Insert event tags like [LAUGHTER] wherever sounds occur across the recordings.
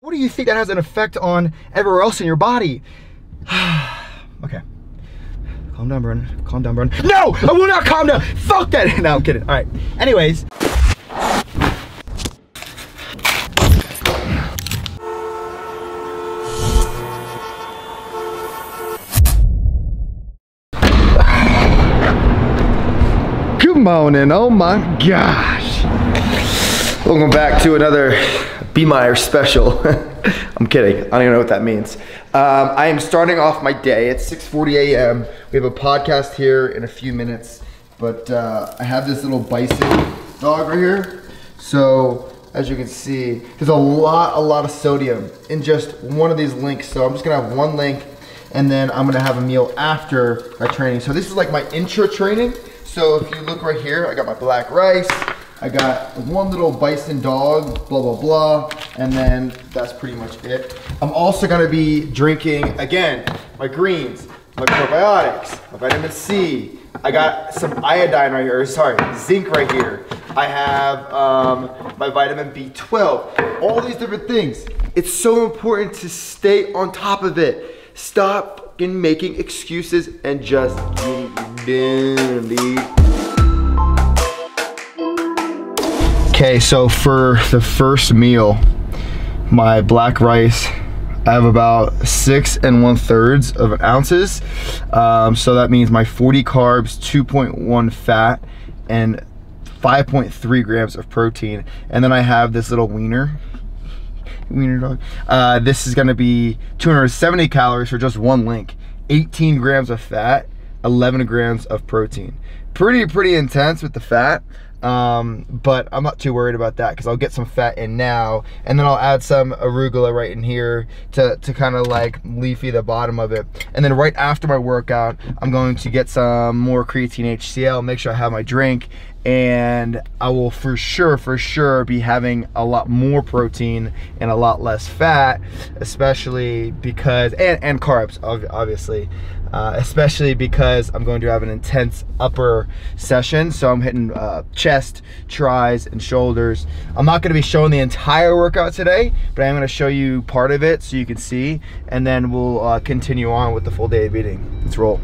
What do you think that has an effect on everywhere else in your body? [SIGHS] okay. Calm down, Bren. Calm down, Bren. No! I will not calm down! Fuck that! [LAUGHS] No, I'm kidding. All right. Anyways. [SIGHS] Good morning. Oh my gosh. Welcome back to another Be Meyer special. [LAUGHS] I'm kidding. I don't even know what that means. Um, I am starting off my day at 6:40 a.m. We have a podcast here in a few minutes, but uh, I have this little bison dog right here. So as you can see, there's a lot, a lot of sodium in just one of these links. So I'm just gonna have one link, and then I'm gonna have a meal after my training. So this is like my intro training. So if you look right here, I got my black rice. I got one little bison dog, blah, blah, blah. And then that's pretty much it. I'm also gonna be drinking, again, my greens, my probiotics, my vitamin C. I got some iodine right here, sorry, zinc right here. I have um, my vitamin B12, all these different things. It's so important to stay on top of it. Stop making excuses and just get Okay, so for the first meal, my black rice, I have about six and one thirds of ounces. Um, so that means my 40 carbs, 2.1 fat, and 5.3 grams of protein. And then I have this little wiener, wiener dog. Uh, this is gonna be 270 calories for just one link, 18 grams of fat, 11 grams of protein. Pretty, pretty intense with the fat um, but I'm not too worried about that because I'll get some fat in now and then I'll add some arugula right in here to, to kind of like leafy the bottom of it. And then right after my workout I'm going to get some more creatine HCl make sure I have my drink and I will for sure, for sure be having a lot more protein and a lot less fat, especially because, and, and carbs, obviously, uh, especially because I'm going to have an intense upper session. So I'm hitting uh, chest, tris, and shoulders. I'm not gonna be showing the entire workout today, but I'm gonna show you part of it so you can see, and then we'll uh, continue on with the full day of eating. Let's roll.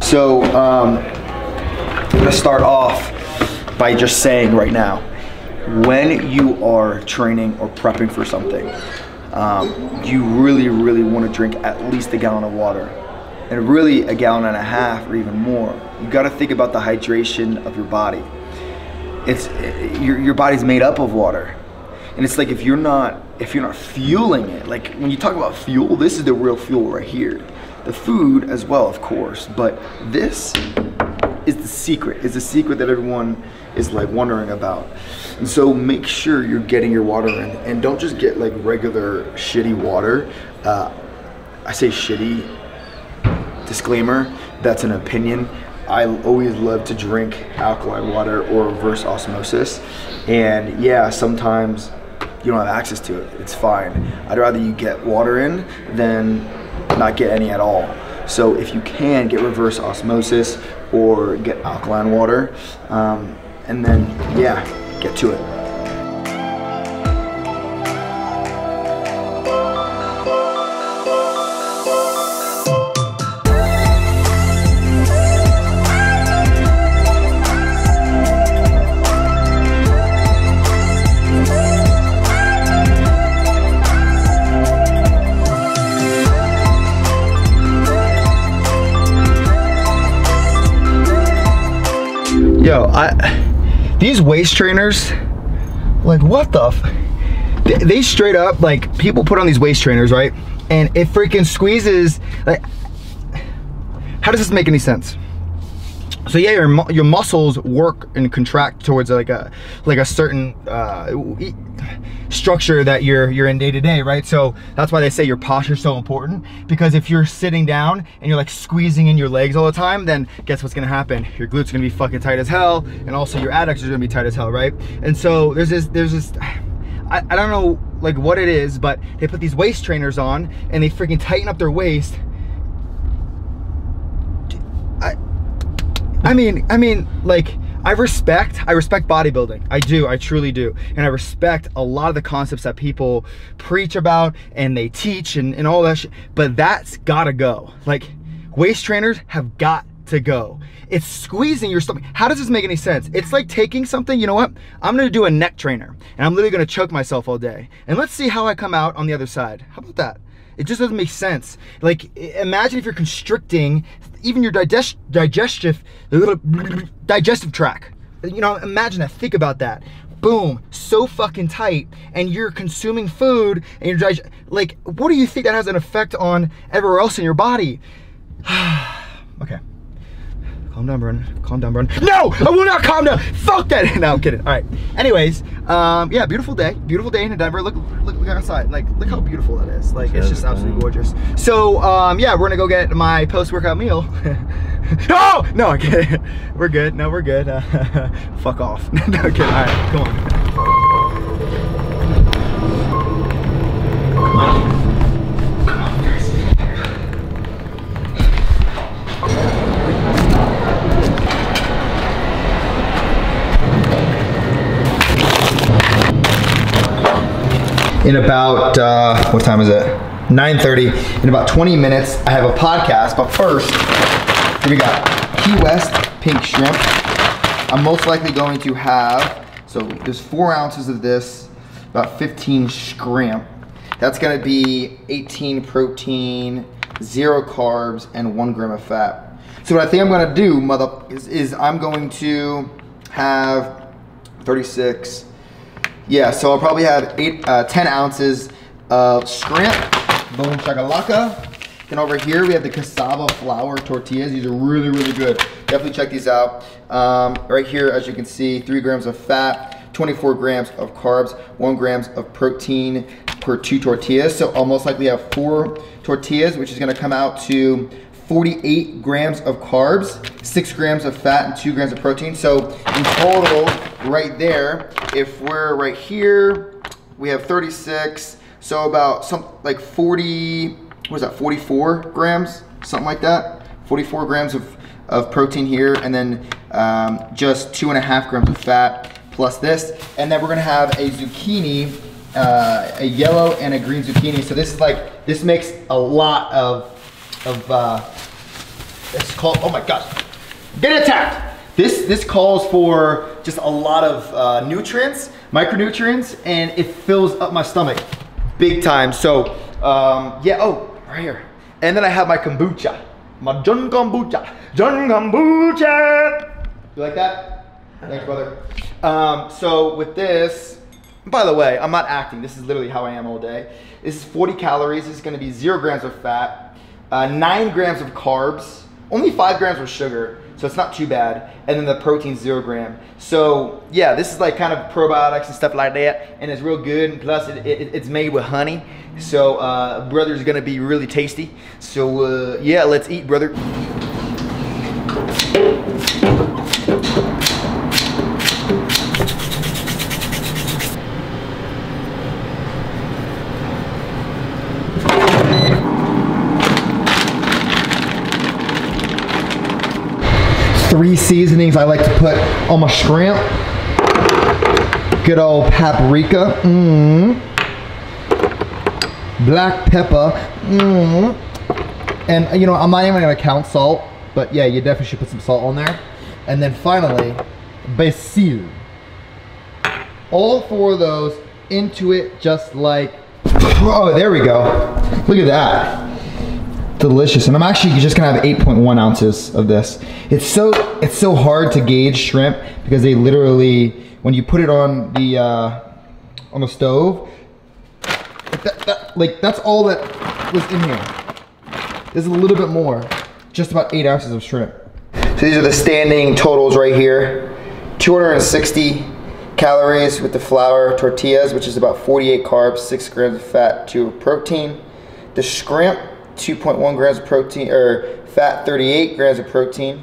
So um, I'm gonna start off by just saying right now, when you are training or prepping for something, um, you really, really want to drink at least a gallon of water. And really a gallon and a half or even more. You got to think about the hydration of your body. It's your, your body's made up of water. And it's like if you're not if you're not fueling it, like when you talk about fuel, this is the real fuel right here the food as well, of course, but this is the secret. Is the secret that everyone is like wondering about. And so make sure you're getting your water in, and don't just get like regular shitty water. Uh, I say shitty. Disclaimer: that's an opinion. I always love to drink alkaline water or reverse osmosis, and yeah, sometimes you don't have access to it. It's fine. I'd rather you get water in than not get any at all. So if you can get reverse osmosis or get alkaline water, um, and then yeah, get to it. Yo, I these waist trainers, like what the they, they straight up like people put on these waist trainers, right? And it freaking squeezes like how does this make any sense? So yeah, your your muscles work and contract towards like a like a certain uh, structure that you're you're in day to day, right? So that's why they say your posture is so important because if you're sitting down and you're like squeezing in your legs all the time, then guess what's gonna happen? Your glutes are gonna be fucking tight as hell, and also your adductors are gonna be tight as hell, right? And so there's this there's this. I, I don't know like what it is, but they put these waist trainers on and they freaking tighten up their waist. I I mean, I mean, like I respect, I respect bodybuilding. I do, I truly do. And I respect a lot of the concepts that people preach about and they teach and, and all that shit. But that's gotta go. Like, waist trainers have got to go. It's squeezing your stomach. How does this make any sense? It's like taking something, you know what? I'm gonna do a neck trainer and I'm literally gonna choke myself all day. And let's see how I come out on the other side. How about that? It just doesn't make sense. Like, imagine if you're constricting even your digest, digestive, digestive tract. You know, imagine that, think about that. Boom, so fucking tight, and you're consuming food, and you're like, what do you think that has an effect on everywhere else in your body? [SIGHS] okay. Calm down, Brendan. Calm down, Brendan. No! I will not calm down! Fuck that! [LAUGHS] No, I'm kidding. Alright. Anyways, um, yeah, beautiful day. Beautiful day in Denver. Look, look, look outside. Like, look how beautiful that is. Like, it's just absolutely gorgeous. So, um, yeah, we're gonna go get my post-workout meal. [LAUGHS] no! No, I'm kidding. [LAUGHS] We're good. No, we're good. Uh, fuck off. no, I'm kidding. Alright, come on. Come on. In about, uh, what time is it? 9.30. In about 20 minutes, I have a podcast. But first, here we got Key West pink shrimp. I'm most likely going to have, so there's four ounces of this, about 15 shrimp. That's gonna be 18 protein, zero carbs, and one gram of fat. So what I think I'm gonna do, mother, is, is I'm going to have 36, yeah, so I'll probably have eight, uh, 10 ounces of shrimp, boom shakalaka. Then over here we have the cassava flour tortillas. These are really, really good. Definitely check these out. Um, right here, as you can see, three grams of fat, 24 grams of carbs, one grams of protein per two tortillas. So almost like we have four tortillas, which is gonna come out to 48 grams of carbs, six grams of fat, and two grams of protein. So in total, right there, if we're right here, we have 36, so about some like 40, what is that, 44 grams, something like that. 44 grams of, of protein here, and then um, just two and a half grams of fat, plus this. And then we're gonna have a zucchini, uh, a yellow and a green zucchini. So this is like, this makes a lot of of uh, it's called. Oh my gosh, get attacked! This this calls for just a lot of uh, nutrients, micronutrients, and it fills up my stomach, big time. So um, yeah. Oh, right here. And then I have my kombucha, my Jun kombucha, Jun kombucha. You like that? Thanks, brother. Um, so with this, by the way, I'm not acting. This is literally how I am all day. This is 40 calories. This is going to be zero grams of fat uh, nine grams of carbs, only five grams of sugar, so it's not too bad. And then the protein zero gram. So yeah, this is like kind of probiotics and stuff like that, and it's real good. And plus, it, it, it's made with honey, so uh, brother's gonna be really tasty. So uh, yeah, let's eat, brother. Three seasonings I like to put on my shrimp. Good old paprika. Mm. Black pepper. Mm. And you know, I'm not even gonna count salt, but yeah, you definitely should put some salt on there. And then finally, basil. All four of those into it just like, oh, there we go. Look at that delicious. And I'm actually just gonna have 8.1 ounces of this. It's so it's so hard to gauge shrimp because they literally, when you put it on the uh, on the stove, that, that, like that's all that was in here. There's a little bit more, just about eight ounces of shrimp. So these are the standing totals right here. 260 calories with the flour tortillas, which is about 48 carbs, six grams of fat, two protein. The shrimp 2.1 grams of protein, or fat 38 grams of protein.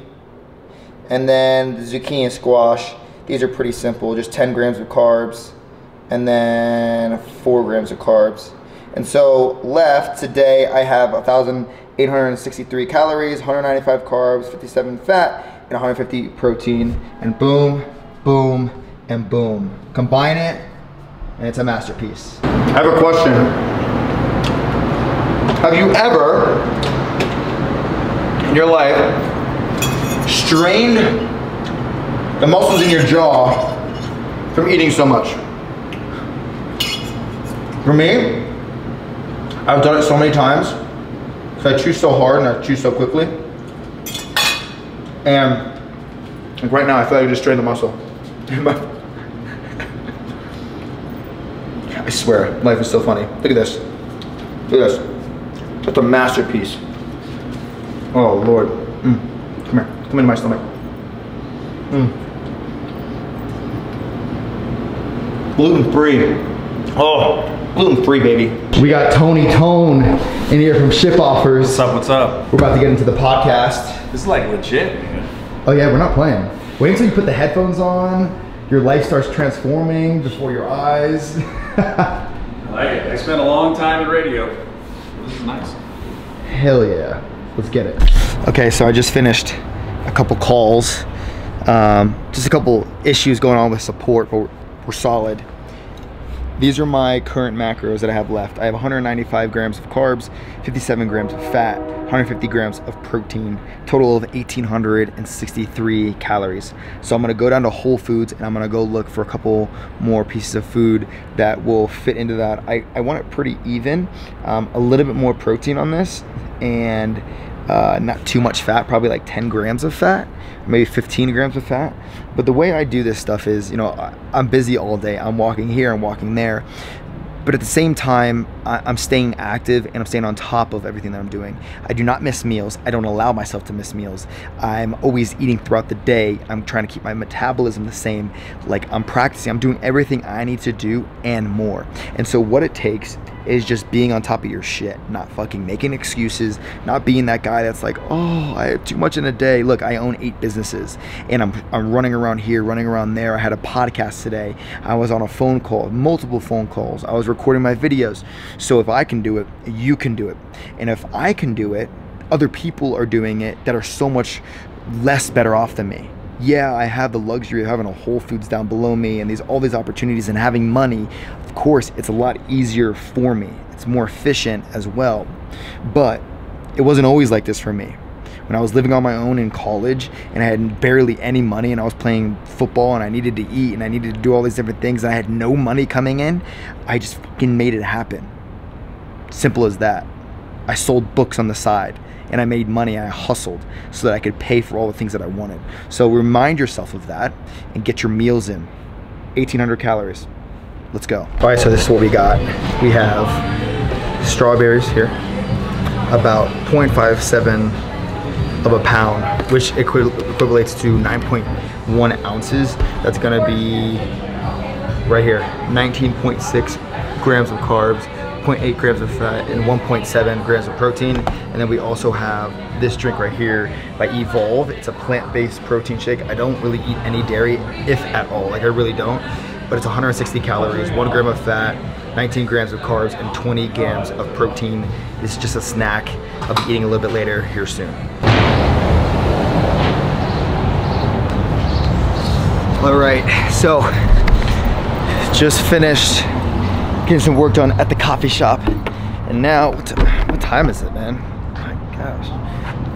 And then the zucchini and squash, these are pretty simple, just 10 grams of carbs, and then 4 grams of carbs. And so left today, I have 1,863 calories, 195 carbs, 57 fat, and 150 protein, and boom, boom, and boom. Combine it, and it's a masterpiece. I have a question. Have you ever, in your life, strained the muscles in your jaw from eating so much? For me, I've done it so many times because I chew so hard and I chew so quickly. And like right now, I feel like I just strained the muscle. [LAUGHS] I swear, life is so funny. Look at this. Look at this. That's a masterpiece. Oh Lord. Mm. Come here. Come into my stomach. Mm. Gluten free. Oh, gluten free, baby. We got Tony Tone in here from Ship Offers. What's up? What's up? We're about to get into the podcast. This is like legit, man. Oh yeah, we're not playing. Wait until you put the headphones on. Your life starts transforming before your eyes. [LAUGHS] I like it. I spent a long time in radio. This is nice. Hell yeah. Let's get it. Okay, so I just finished a couple calls. Um, just a couple issues going on with support, but we're, we're solid. These are my current macros that I have left. I have 195 grams of carbs, 57 grams of fat, 150 grams of protein, total of 1,863 calories. So I'm gonna go down to Whole Foods and I'm gonna go look for a couple more pieces of food that will fit into that. I, I want it pretty even, um, a little bit more protein on this and uh, not too much fat, probably like 10 grams of fat, maybe 15 grams of fat. But the way I do this stuff is, you know, I'm busy all day. I'm walking here, I'm walking there. But at the same time, I'm staying active and I'm staying on top of everything that I'm doing. I do not miss meals. I don't allow myself to miss meals. I'm always eating throughout the day. I'm trying to keep my metabolism the same. Like I'm practicing, I'm doing everything I need to do and more. And so what it takes is just being on top of your shit, not fucking making excuses, not being that guy that's like, oh, I have too much in a day. Look, I own eight businesses and I'm, I'm running around here, running around there. I had a podcast today. I was on a phone call, multiple phone calls. I was recording my videos. So if I can do it, you can do it. And if I can do it, other people are doing it that are so much less better off than me yeah, I have the luxury of having a Whole Foods down below me and these all these opportunities and having money. Of course, it's a lot easier for me. It's more efficient as well. But it wasn't always like this for me. When I was living on my own in college and I had barely any money and I was playing football and I needed to eat and I needed to do all these different things and I had no money coming in, I just fucking made it happen. Simple as that. I sold books on the side and I made money. I hustled so that I could pay for all the things that I wanted. So remind yourself of that and get your meals in. 1800 calories. Let's go. All right, so this is what we got. We have strawberries here, about 0.57 of a pound, which equates to 9.1 ounces. That's gonna be right here, 19.6 grams of carbs, 0.8 grams of fat and 1.7 grams of protein. And then we also have this drink right here by Evolve. It's a plant-based protein shake. I don't really eat any dairy, if at all. Like I really don't. But it's 160 calories, one gram of fat, 19 grams of carbs, and 20 grams of protein. It's just a snack. I'll be eating a little bit later here soon. All right, so just finished getting some work done at the coffee shop. And now, what, what time is it, man? Oh my gosh,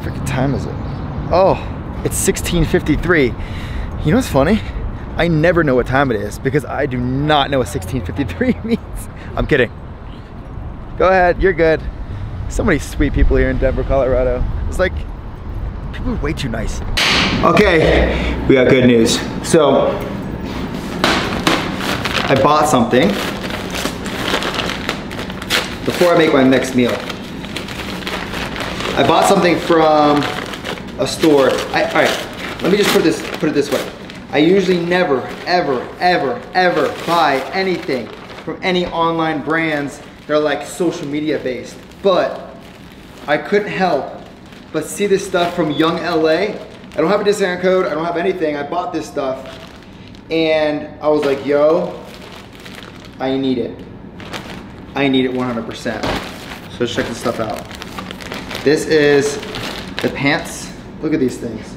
freaking time is it? Oh, it's 16.53. You know what's funny? I never know what time it is because I do not know what 16.53 [LAUGHS] means. I'm kidding. Go ahead, you're good. So many sweet people here in Denver, Colorado. It's like, people are way too nice. Okay, we got good news. So, I bought something before I make my next meal. I bought something from a store. I, all right, let me just put this put it this way. I usually never, ever, ever, ever buy anything from any online brands that are like social media based. But I couldn't help but see this stuff from Young LA. I don't have a discount code. I don't have anything. I bought this stuff and I was like, yo, I need it. I need it 100%. So let's check this stuff out. This is the pants. Look at these things.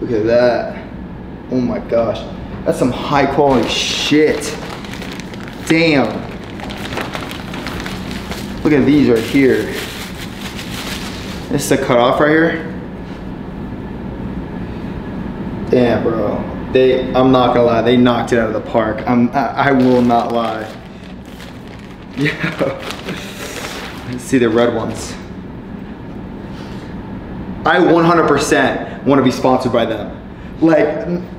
Look at that. Oh my gosh. That's some high quality shit. Damn. Look at these right here. This is a cutoff right here. Damn, bro. They, I'm not gonna lie, they knocked it out of the park. I'm, I, I will not lie. [LAUGHS] Yeah. See the red ones. I 100% want to be sponsored by them. Like,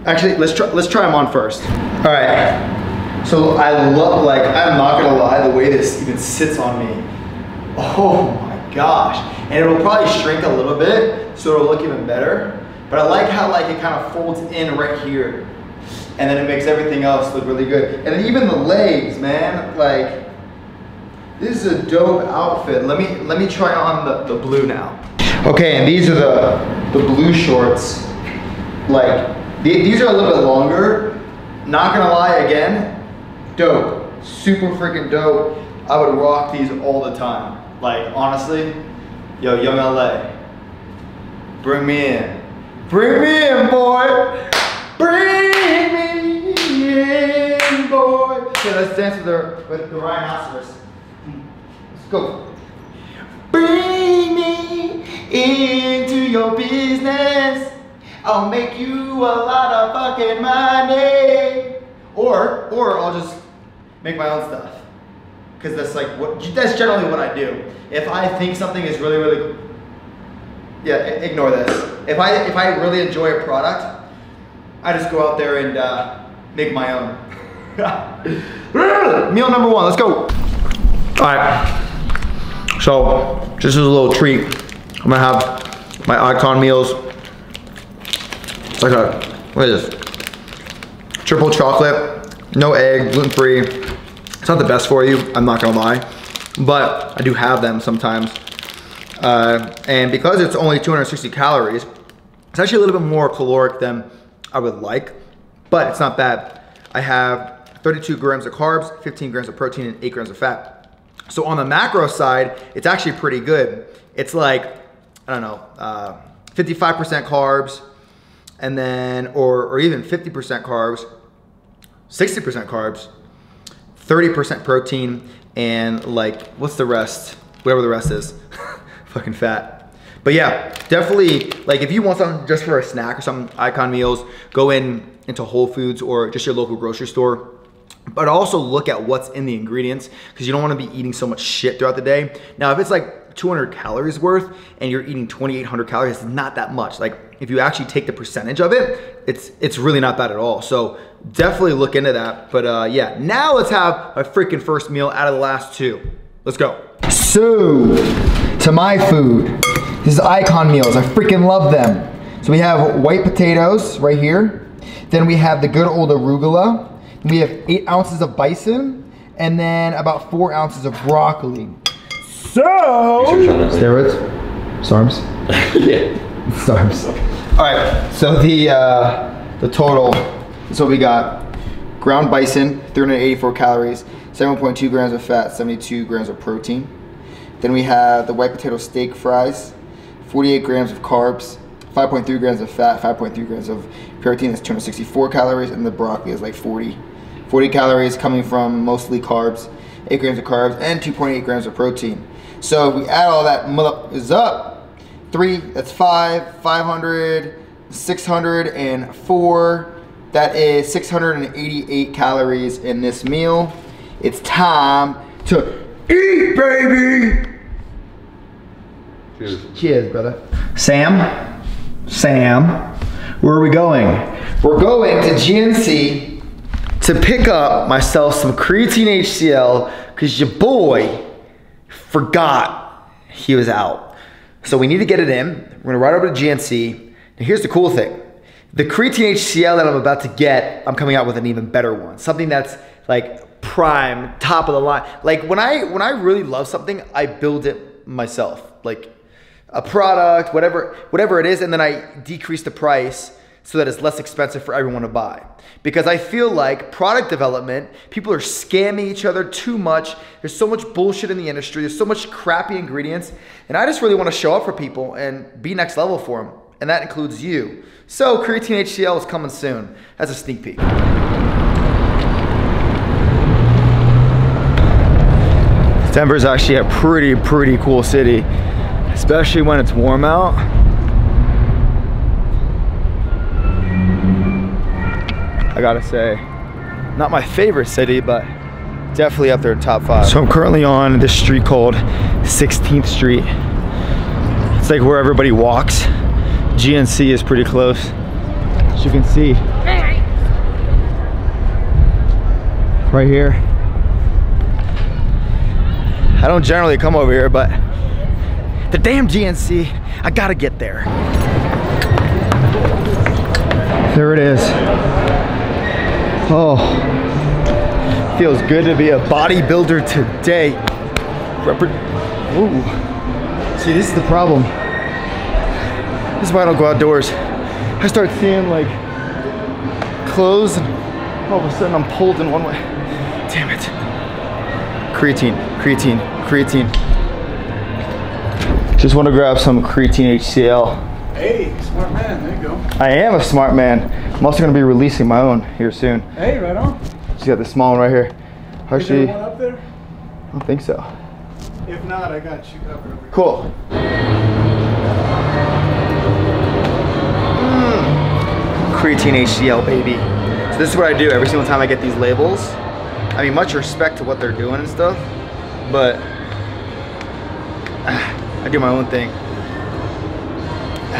actually, let's try, let's try them on first. All right. So I love, like, I'm not gonna lie, the way this even sits on me. Oh my gosh. And it'll probably shrink a little bit, so it'll look even better. But I like how like it kind of folds in right here. And then it makes everything else look really good. And even the legs, man, like, this is a dope outfit. Let me let me try on the, the blue now. Okay, and these are the the blue shorts. Like these are a little bit longer. Not gonna lie again, dope. Super freaking dope. I would rock these all the time. Like honestly, yo, young LA, bring me in. Bring me in, boy. Bring me in, boy. Okay, let's dance with the with the rhinoceros. Let's go. Bring me into your business. I'll make you a lot of fucking money. Or, or I'll just make my own stuff. Cause that's like what, that's generally what I do. If I think something is really, really, yeah, ignore this. If I, if I really enjoy a product, I just go out there and uh, make my own. [LAUGHS] Meal number one, let's go. All right. So, just as a little treat, I'm gonna have my icon meals. It's like a, what is this? Triple chocolate, no egg, gluten free. It's not the best for you, I'm not gonna lie, but I do have them sometimes. Uh, and because it's only 260 calories, it's actually a little bit more caloric than I would like, but it's not bad. I have 32 grams of carbs, 15 grams of protein, and 8 grams of fat. So on the macro side, it's actually pretty good. It's like, I don't know, 55% uh, carbs, and then, or, or even 50% carbs, 60% carbs, 30% protein, and like, what's the rest? Whatever the rest is. [LAUGHS] Fucking fat. But yeah, definitely, like if you want something just for a snack or some icon meals, go in into Whole Foods or just your local grocery store but also look at what's in the ingredients because you don't want to be eating so much shit throughout the day. Now, if it's like 200 calories worth and you're eating 2,800 calories, it's not that much. Like if you actually take the percentage of it, it's it's really not bad at all. So definitely look into that. But uh, yeah, now let's have my freaking first meal out of the last two. Let's go. So, to my food. This is Icon Meals. I freaking love them. So we have white potatoes right here. Then we have the good old arugula. We have eight ounces of bison and then about four ounces of broccoli. So, steroids, SARMs. [LAUGHS] yeah, SARMs. All right, so the uh, the total. So we got ground bison, 384 calories, 7.2 grams of fat, 72 grams of protein. Then we have the white potato steak fries, 48 grams of carbs, 5.3 grams of fat, 5.3 grams of protein That's 264 calories, and the broccoli is like 40. 40 calories coming from mostly carbs, 8 grams of carbs, and 2.8 grams of protein. So if we add all that is up, 3, that's 5, 500, 604, that is 688 calories in this meal. It's time to eat, baby! Cheers. Cheers, brother. Sam, Sam, where are we going? We're going to GNC to pick up myself some creatine HCl because your boy forgot he was out. So we need to get it in. We're gonna ride over to GNC. Now here's the cool thing. The creatine HCl that I'm about to get, I'm coming out with an even better one. Something that's like prime, top of the line. Like when I when I really love something, I build it myself. Like a product, whatever, whatever it is, and then I decrease the price so that it's less expensive for everyone to buy. Because I feel like product development, people are scamming each other too much. There's so much bullshit in the industry. There's so much crappy ingredients. And I just really want to show up for people and be next level for them. and that includes you. So creatine HCl is coming soon. That's a sneak peek. Denver is actually a pretty, pretty cool city, especially when it's warm out. I gotta say, not my favorite city, but definitely up there in top five. So I'm currently on this street called 16th Street. It's like where everybody walks. GNC is pretty close, as you can see. Right here. I don't generally come over here, but the damn GNC, I gotta get there. There it is. Oh, feels good to be a bodybuilder today. Ooh. See, this is the problem. This is why I don't go outdoors. I start seeing like clothes and all of a sudden I'm pulled in one way. Damn it. Creatine, creatine, creatine. Just want to grab some creatine HCl. Hey, smart man. There you go. I am a smart man. I'm also going to be releasing my own here soon. Hey, right on. Just got the small one right here. Is there Actually, one I up there? I don't think so. If not, I got you covered. over here. Cool. Mm. Creatine HCl, baby. So this is what I do every single time I get these labels. I mean, much respect to what they're doing and stuff, but I do my own thing. [SIGHS]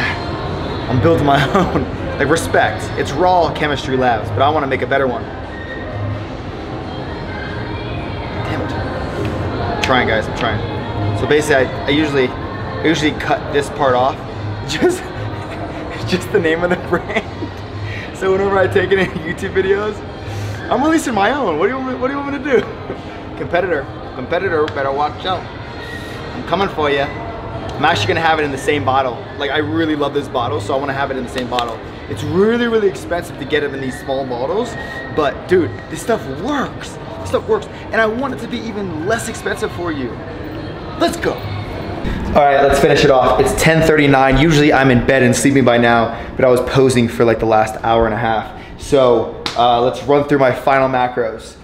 I'm building my [LAUGHS] own. Like respect. It's raw chemistry labs, but I want to make a better one. Damn it. I'm trying, guys. I'm trying. So basically, I, I usually, I usually cut this part off. [LAUGHS] Just, [LAUGHS] just the name of the brand. So whenever I take it in YouTube videos, I'm releasing my own. What do you want What do you want me to do? Competitor, competitor, better watch out. I'm coming for you. I'm actually gonna have it in the same bottle. Like I really love this bottle, so I wanna have it in the same bottle. It's really, really expensive to get them in these small bottles, but dude, this stuff works. This stuff works, and I want it to be even less expensive for you. Let's go. All right, let's finish it off. It's 10:39. Usually I'm in bed and sleeping by now, but I was posing for like the last hour and a half. So uh, let's run through my final macros.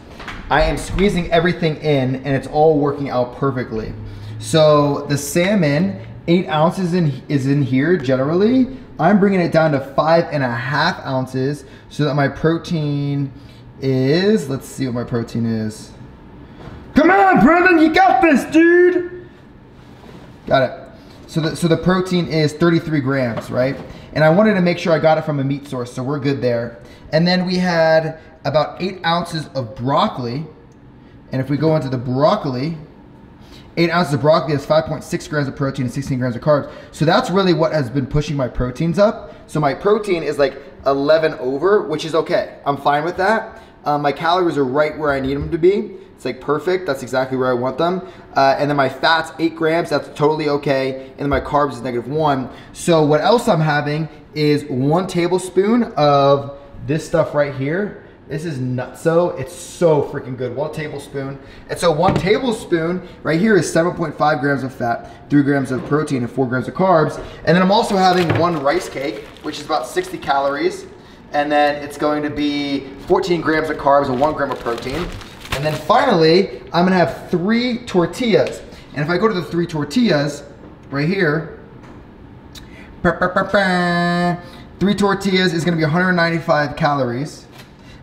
I am squeezing everything in, and it's all working out perfectly. So the salmon, eight ounces in, is in here generally. I'm bringing it down to five and a half ounces so that my protein is, let's see what my protein is. Come on, Brendan, you got this, dude. Got it. So the, so the protein is 33 grams, right? And I wanted to make sure I got it from a meat source, so we're good there. And then we had about eight ounces of broccoli. And if we go into the broccoli, eight ounces of broccoli has 5.6 grams of protein and 16 grams of carbs. So that's really what has been pushing my proteins up. So my protein is like 11 over, which is okay. I'm fine with that. Um, my calories are right where I need them to be. It's like perfect. That's exactly where I want them. Uh, and then my fats, eight grams. That's totally okay. And then my carbs is negative one. So what else I'm having is one tablespoon of this stuff right here. This is NuttZo. It's so freaking good. One tablespoon. And so one tablespoon right here is 7.5 grams of fat, three grams of protein, and four grams of carbs. And then I'm also having one rice cake, which is about 60 calories. And then it's going to be 14 grams of carbs and one gram of protein. And then finally, I'm gonna have three tortillas. And if I go to the three tortillas, right here, three tortillas is gonna be 195 calories.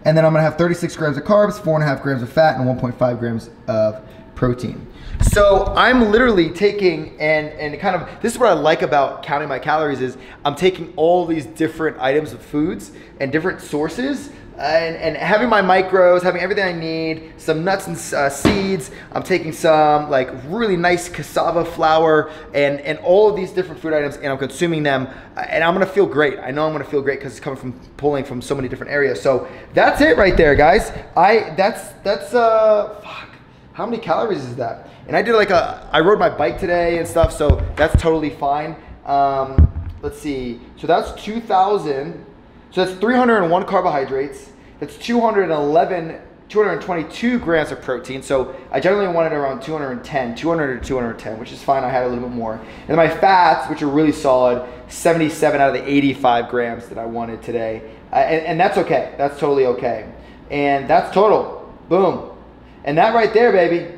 And then I'm gonna have 36 grams of carbs, four and a half grams of fat, and 1.5 grams of protein. So I'm literally taking and and kind of this is what I like about counting my calories is I'm taking all these different items of foods and different sources and, and having my micros, having everything I need, some nuts and uh, seeds. I'm taking some like really nice cassava flour and, and all of these different food items and I'm consuming them uh, and I'm gonna feel great. I know I'm gonna feel great because it's coming from pulling from so many different areas. So that's it right there, guys. I that's that's uh fuck. How many calories is that? And I did like a I rode my bike today and stuff, so that's totally fine. Um, let's see. So that's 2,000. So that's 301 carbohydrates. That's 211 222 grams of protein. So I generally wanted around 210, 200 to 210, which is fine. I had a little bit more. And my fats, which are really solid, 77 out of the 85 grams that I wanted today. Uh, and, and that's okay. That's totally okay. And that's total. Boom. And that right there, baby,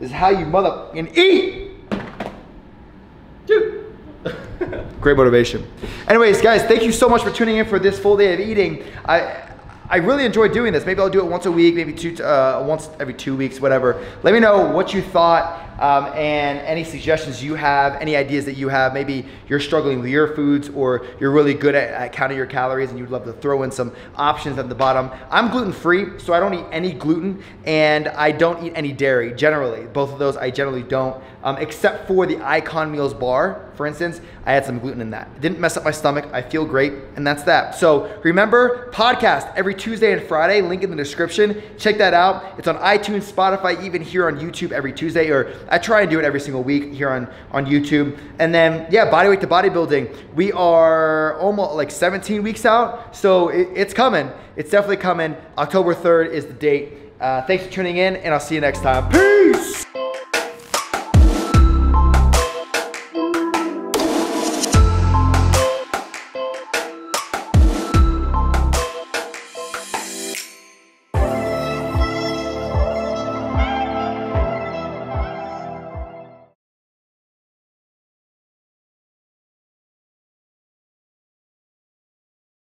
is how you motherfucking eat. Dude. Great motivation. Anyways, guys, thank you so much for tuning in for this full day of eating. I I really enjoy doing this. Maybe I'll do it once a week, maybe two, uh, once every two weeks, whatever. Let me know what you thought um, and any suggestions you have, any ideas that you have. Maybe you're struggling with your foods or you're really good at, at counting your calories and you'd love to throw in some options at the bottom. I'm gluten free, so I don't eat any gluten and I don't eat any dairy generally. Both of those I generally don't, um, except for the Icon Meals bar, for instance. I had some gluten in that. It didn't mess up my stomach. I feel great, and that's that. So remember, podcast every Tuesday and Friday. Link in the description. Check that out. It's on iTunes, Spotify, even here on YouTube every Tuesday, or I try and do it every single week here on, on YouTube. And then, yeah, Bodyweight to Bodybuilding. We are almost like 17 weeks out, so it, it's coming. It's definitely coming. October 3rd is the date. Uh, thanks for tuning in, and I'll see you next time. Peace!